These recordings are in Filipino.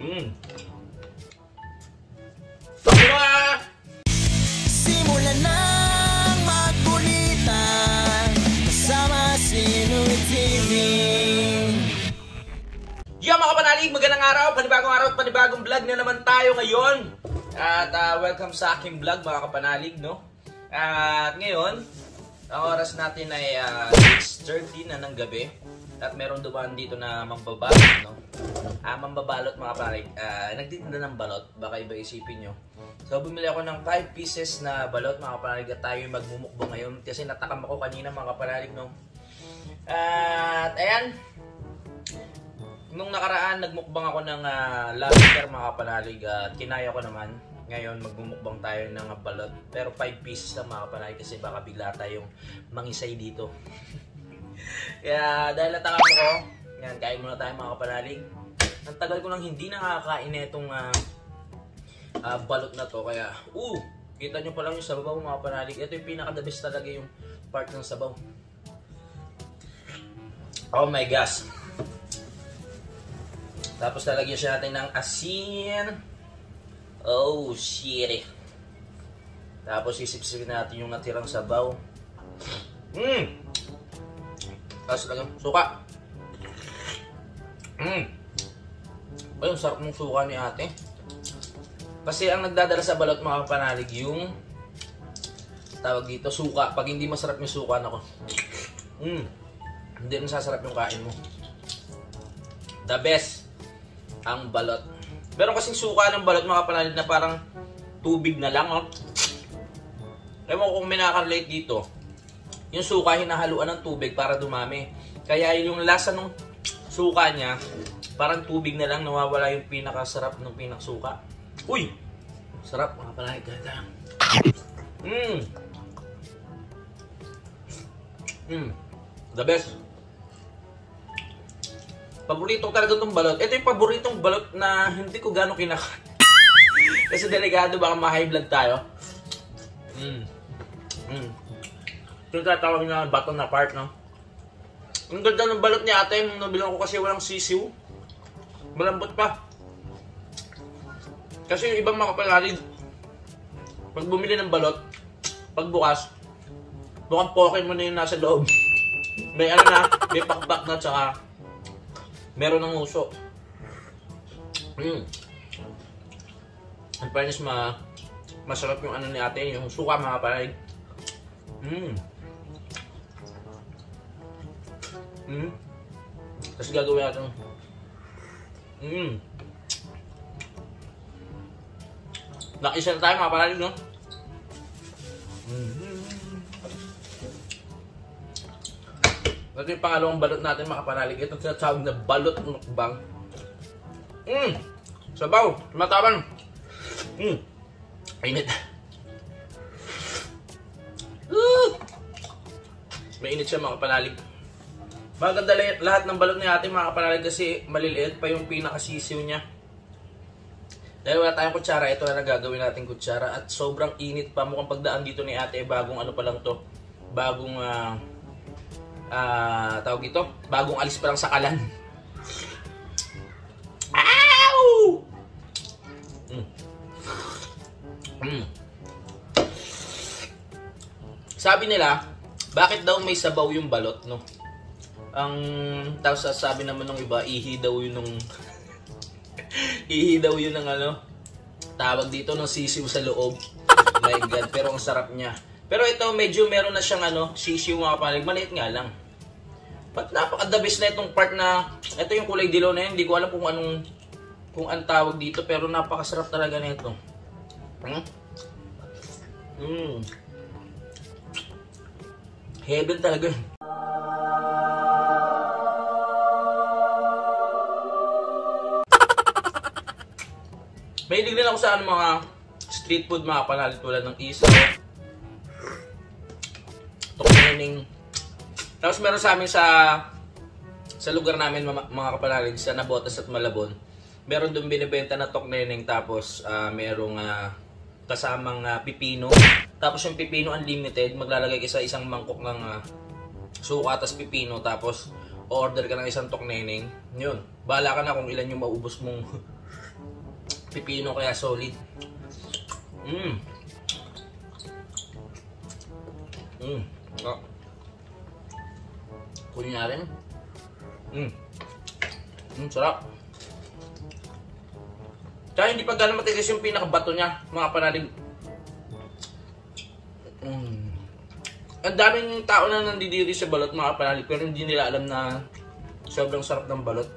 Mmm. Tama! Simulan na magbulitan Kasama si Louie TV Yo mga kapanalig, magandang araw, panibagong araw panibagong vlog na naman tayo ngayon. At ah, welcome sa aking vlog mga kapanalig, no? At ngayon, ang oras natin ay ah, 6.30 na ng gabi. At meron dumaan dito na mambabalot, no? Ah, mambabalot mga kapanalig. Ah, nagtitinda ng balot, baka iba isipin nyo. So bumili ako ng 5 pieces na balot mga kapanalig at tayo yung magmumukbang ngayon. Kasi natakam ako kanina mga kapanalig, no? At ayan, Nung nakaraan, nagmukbang ako ng uh, lobster mga kapanalig at kinaya ko naman. Ngayon, magmumukbang tayo ng balot. Pero 5 pieces lang mga kapanalig kasi baka bigla tayong mangisay dito. Kaya dahil natakam ko, yan, kain muna tayo mga kapanalig. Ang tagal ko nang hindi nakakain na itong ah, ah, balot na to. Kaya, uh, kita nyo pa lang yung sabaw mga kapanalig. Ito yung pinaka-the best talaga yung part ng sabaw. Oh my gosh. Tapos lalagyan siya natin ng asin. Oh, shit. Tapos isipsipin natin yung natirang sabaw. Mmm! Tapos lagyan suka. Mmm! Ay, ang sarap ng suka ni ate. Kasi ang nagdadala sa balot mga panalig yung tawag dito, suka. Pag hindi masarap yung suka, nako. Mmm! Hindi masasarap yung kain mo. The best ang balot. Meron kasing suka ng balot mga panalid na parang tubig na lang. Oh. Ewan ko kung may nakaka-relate dito. Yung suka hinahaluan ng tubig para dumami. Kaya yung lasa ng suka niya, parang tubig na lang nawawala yung pinakasarap ng pinaksuka. Uy! Sarap mga panalid. Ganda. Mmm! Mmm! The best. Paborito talaga itong balot. Ito yung paboritong balot na hindi ko gano'ng kinakain. Kasi delikado baka ma-high blood tayo. Mm. Mm. Yung tatawag na baton na part, no? Ang ganda ng balot ni ate. Nabilang ko kasi walang sisiw. Malambot pa. Kasi yung ibang mga kapalarid, pag bumili ng balot, pag bukas, mukhang Pokemon na yung nasa loob. May ano na, may pakbak na tsaka meron ng uso. Mm. Ang fairness, ma masarap yung ano ni ate, yung suka mga palay. Mm. Mm. Tapos gagawin natin. Mm. Nakisa na tayo mga palay, no? Mm. Ito yung pangalawang balot natin mga kapanalig. Ito tinatawag na balot mukbang. Mmm! Sabaw! Tumataban! Mmm! Mainit. Uh! Mainit siya mga kapanalig. Maganda lahat ng balot ni ate mga kasi maliliit pa yung pinakasisiw niya. Dahil wala tayong kutsara, ito na nagagawin natin kutsara at sobrang init pa. Mukhang pagdaan dito ni ate, bagong ano pa lang to. Bagong uh, uh, tawag ito, bagong alis pa lang sa kalan. Ow! Mm. Mm. Sabi nila, bakit daw may sabaw yung balot, no? Ang tapos sabi naman ng iba, ihi daw yun nung ihi daw yun ng ano, tawag dito ng sisiw sa loob. My God, pero ang sarap niya. Pero ito, medyo meron na siyang ano, sisiw mga kapalig. Maliit nga lang. But napaka-the na itong part na, ito yung kulay dilaw na yun. Hindi ko alam kung anong, kung ang tawag dito. Pero napakasarap talaga na ito. Hmm? Mm. Heaven talaga. May din ako sa ano, mga street food mga panalit tulad ng isaw, Tapos meron sa amin sa sa lugar namin mga kapanalig sa Nabotas at Malabon. Meron doon binibenta na tokneneng tapos uh, merong uh, kasamang uh, pipino. Tapos yung pipino unlimited, maglalagay ka sa isang mangkok ng uh, suka tapos pipino tapos order ka ng isang tokneneng, yun, bahala ka na kung ilan yung maubos mong pipino kaya solid. Mm. Mm. Oh. Kunin na rin. Mm. Mm, sarap. Tsaka hindi pa gano'n matigas yung pinakabato niya, mga panalig. Mm. Ang daming tao na nandidiri sa balot, mga panalig, pero hindi nila alam na sobrang sarap ng balot.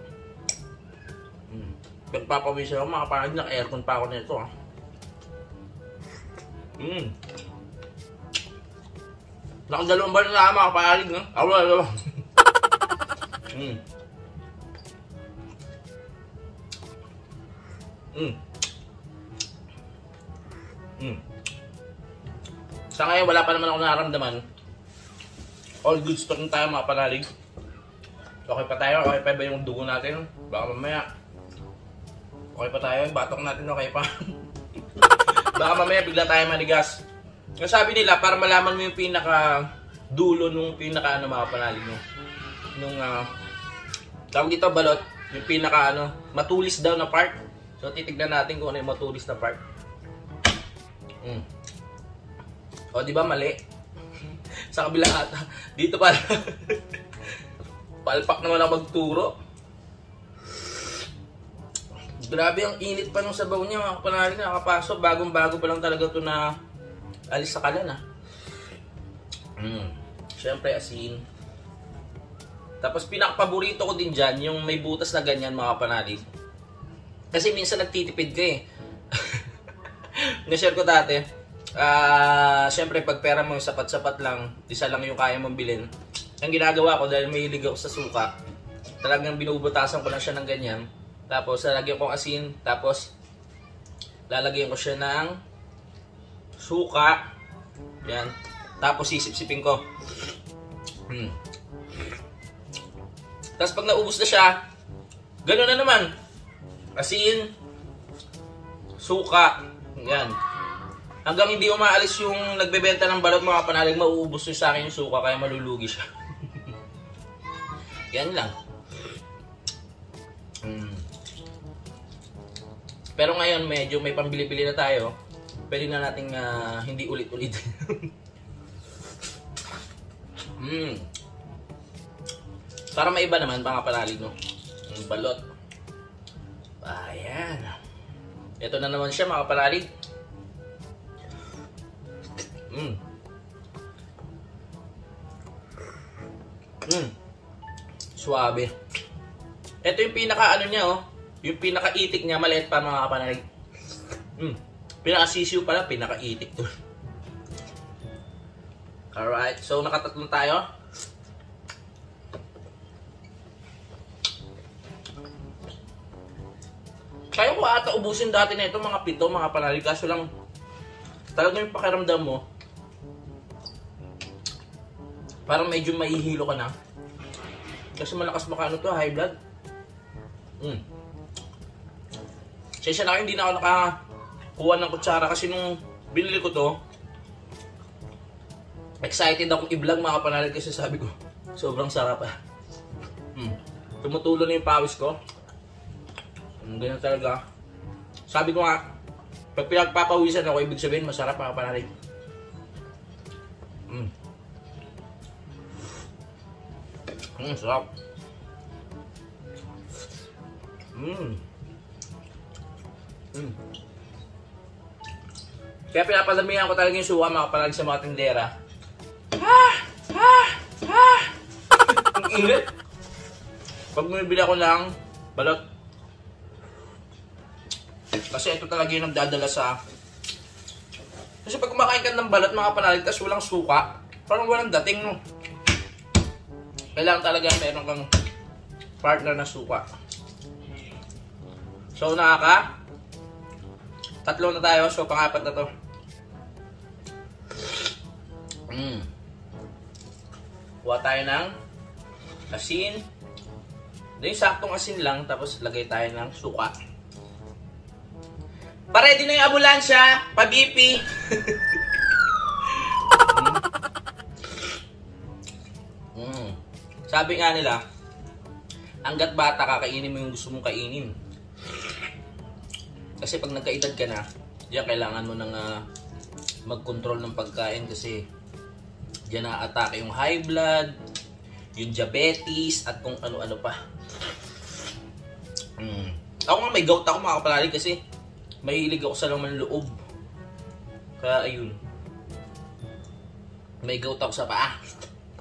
Mm. Nagpapawis ako, mga panalig, naka-aircon pa ako nito, ah. Mm. Nakadalawang balot na mga panalig, no? Awa, awa. Mm. Mm. Mm. Sa ngayon, wala pa naman ako nararamdaman. All goods pa rin tayo mga panalig. Okay pa tayo? Okay pa ba yung dugo natin? Baka mamaya. Okay pa tayo? Batok natin okay pa? Baka mamaya bigla tayo manigas. Ang sabi nila, para malaman mo yung pinaka dulo nung pinaka ano mga panalig mo. Nung uh, tawag dito balot, yung pinaka ano, matulis daw na part. So titignan natin kung ano yung matulis na part. Mm. O, di ba mali? Sa kabila ata. Dito pala. Palpak naman ako magturo. Grabe ang init pa ng sabaw niya. Mga panali na nakapasok. Bagong-bago pa lang talaga to na alis sa kalan ah. Mm. Siyempre asin. Tapos pinakapaborito ko din dyan, yung may butas na ganyan mga panalig. Kasi minsan nagtitipid ka eh. Na-share ko dati. Ah, syempre pag pera mo sapat-sapat lang, isa lang yung kaya mong bilhin. Ang ginagawa ko dahil may hilig ako sa suka, talagang binubutasan ko lang siya ng ganyan. Tapos lalagyan ko asin, tapos lalagyan ko siya ng suka. Yan. Tapos sisip-sipin ko. Hmm. Tapos pag naubos na siya, gano'n na naman. Asin, suka, yan. Hanggang hindi umaalis yung nagbebenta ng balot mga panalig, mauubos yung sa akin yung suka kaya malulugi siya. yan lang. Hmm. Pero ngayon medyo may pambili-bili na tayo. Pwede na nating ah, hindi ulit-ulit. Hmm. Para maiba naman mga panalig no. Yung balot. Ayan. Ito na naman siya mga panalig. Mm. Mm. Suabe. Ito yung pinaka ano niya oh. Yung pinaka itik niya maliit pa mga kapanalig. Mm. Pinaka sisiw pala, pinaka itik to. Alright, so nakatatlong tayo. Ubusin dati na ito mga pito, mga panalig. Kaso lang, talaga yung pakiramdam mo, parang medyo mahihilo ka na. Kasi malakas baka ano to, high blood. Mm. Sensya na kayo, hindi na ako nakakuha ng kutsara kasi nung binili ko to, excited akong i-vlog mga panalig kasi sabi ko, sobrang sarap ah. Mm. Tumutulo na yung pawis ko. Mm, ganyan talaga. Sabi ko nga, pag pinagpapawisan ako, ibig sabihin masarap mga panalig. Mm. Mm, sarap. Mm. Mm. Kaya pinapadamihan ko talaga yung suwa mga panalig sa mga tindera. Ah! Ah! Ah! Ang init. Pag bumibili ako ng balot, kasi ito talaga yung nagdadala sa... Kasi pag kumakain ka ng balat mga panalig, tas walang suka, parang walang dating, no? Kailangan talaga meron kang partner na suka. So, nakaka... Tatlo na tayo, so pangapat na to. Mm. Kuha tayo ng asin. Then, saktong asin lang, tapos lagay tayo ng suka. Pa-ready na yung ambulansya, pa-BP. mm. Sabi nga nila, hanggat bata kakainin mo yung gusto mong kainin. Kasi pag nagkaedad ka na, diyan kailangan mo nang ah, mag-control ng pagkain kasi diyan na-atake yung high blood, yung diabetes, at kung ano-ano pa. Mm. Ako nga may gout ako mga kapalali kasi mahilig ako sa laman loob. Kaya ayun. May gout ako sa paa.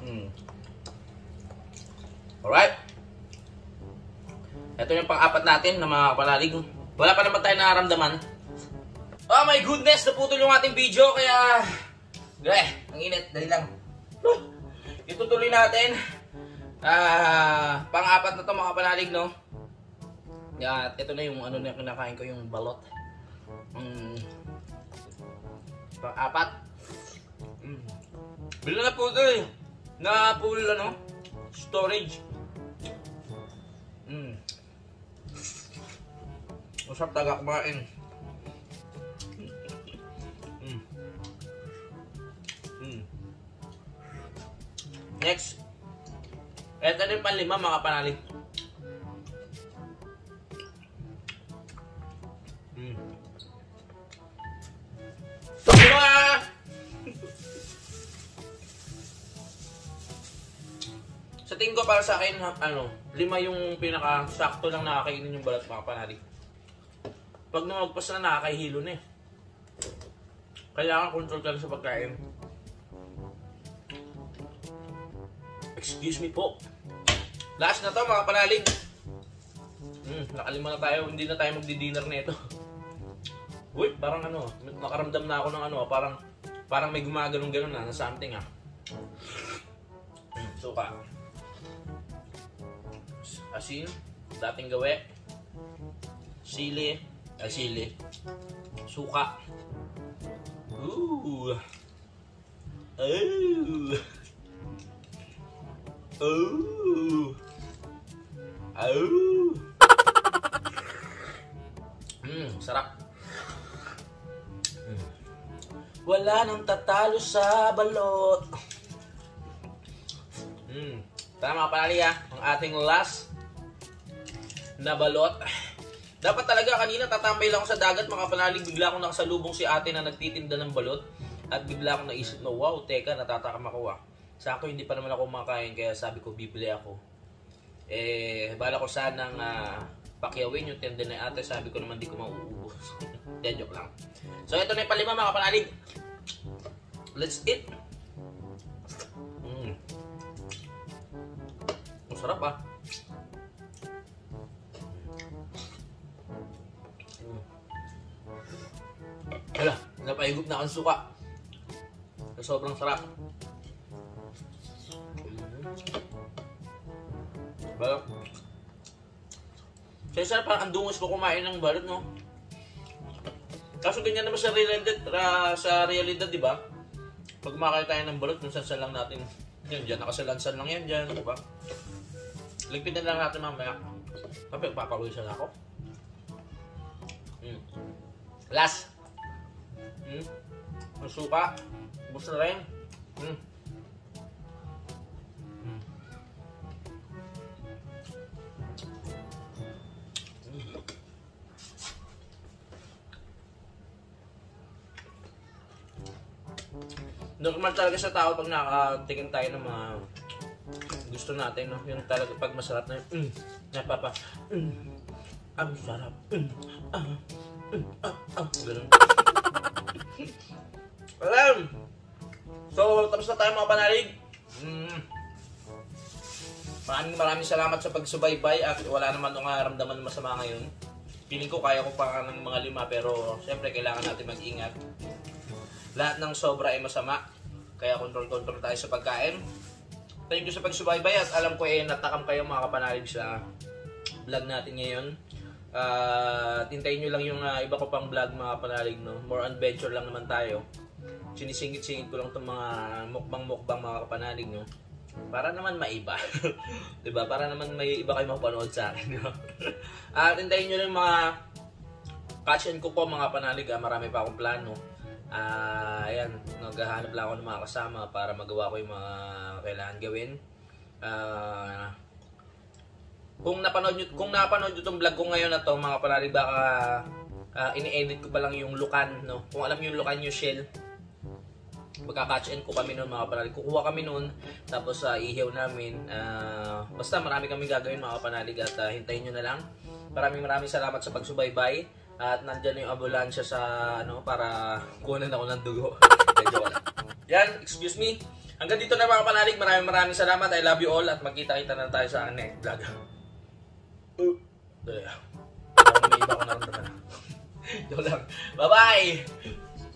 Mm. Alright. Ito yung pang-apat natin na mga kapalalig. Wala pa naman tayo nararamdaman. Oh my goodness! Naputol yung ating video kaya... Eh, ang init. Dali lang. Itutuloy natin. Ah, pang-apat na to mga kapalalig, no? At ito na yung ano na kinakain ko, yung balot. Mm. Pang-apat. Mm. Bila na po ito eh. Na full ano? Storage. Mm. Masarap taga kumain. Mm. Mm. Next. Ito din panlima mga panalig. Mm. Sa tingin ko para sa akin, ano, lima yung pinaka sakto lang nakakainin yung balat mga panalig. Pag lumagpas na nakakahilo na eh. Kailangan control ka sa pagkain. Excuse me po. Last na to mga panalig. Hmm, nakalima na tayo. Hindi na tayo magdi-dinner na ito. Uy, parang ano, nakaramdam na ako ng ano, parang parang may gumagalong-galong na na something ah. Hmm, suka. Asin, dating gawe. Sili, ah, sili. Suka. Ooh. Oh. Oh. Oh. Mm, sarap. Wala nang tatalo sa balot. Mm. Tama palali ah, ang ating last na balot. Dapat talaga kanina tatambay lang ako sa dagat mga panalig, bigla akong nakasalubong si ate na nagtitinda ng balot at bigla akong naisip na wow, teka, natatakam ako ah. Sa ako hindi pa naman ako makain kaya sabi ko bibili ako. Eh, bala ko sanang uh, pakyawin yung tenda ni ate, sabi ko naman di ko mauubos. Yan, joke lang. So, ito na yung palima mga panalig. Let's eat. Mm. Ang sarap ah. Napahigop na ang suka. Sa sobrang sarap. Balot. Kaya sarap parang ang dungos ko kumain ng balot, no? Kaso ganyan naman sa realidad, ra, sa realidad, di ba? Pag kumakain tayo ng balot, minsan sa lang natin, yan, dyan, nakasalansan lang yan dyan, di ba? Ligpit na lang natin mamaya. Sabi, papawisan ako. Mm. Last. Mm. Ang suka. Bus na rin. Mm. Mm. Normal talaga sa tao pag nakatikim tayo ng mga gusto natin, no? Yung talaga pag masarap na yun, mm, napapa, mm, ang sarap, mm, ah, mm, ah, ah, ganun. Alam! So, tapos na tayo mga panalig. Mm. Maraming maraming salamat sa pagsubaybay at wala naman akong naramdaman masama ngayon. Feeling ko kaya ko pa ng mga lima pero siyempre kailangan natin mag-ingat. Lahat ng sobra ay masama. Kaya control-control tayo sa pagkain. Thank you sa pagsubaybay at alam ko eh natakam kayo mga kapanalig sa vlog natin ngayon. Uh, tintayin nyo lang yung uh, iba ko pang vlog mga kapanalig. No? More adventure lang naman tayo. Sinisingit-singit ko lang itong mga mukbang-mukbang mga kapanalig. No? Para naman maiba. ba? Para naman may iba kayo mapanood sa akin. No? At hintayin nyo lang mga catch and cook ko mga panalig. Ah. Marami pa akong plano. Ah, ayan, naghahanap lang ako ng mga kasama para magawa ko yung mga kailangan gawin. Ah, kung napanood nyo, kung napanood nyo tong vlog ko ngayon na to, mga kapanalig, baka ah, ini-edit ko pa lang yung lukan, no? Kung alam nyo yung lukan yung shell, magka-catch and ko kami noon mga kapanalig. Kukuha kami noon, tapos sa ihiw namin. ah, basta marami kami gagawin mga kapanalig at ah, hintayin nyo na lang. Maraming maraming salamat sa pagsubaybay. At nandyan na yung ambulansya sa ano para kunan ako ng dugo. Yan, excuse me. Hanggang dito na mga kapanalig. Maraming maraming salamat. I love you all at magkita-kita na tayo sa next vlog. Boop. Dali ah. Joke lang. Bye-bye!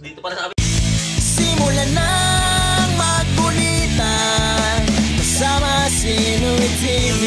Dito pa na sabi. Simulan ng magbunitan Kasama si Nui TV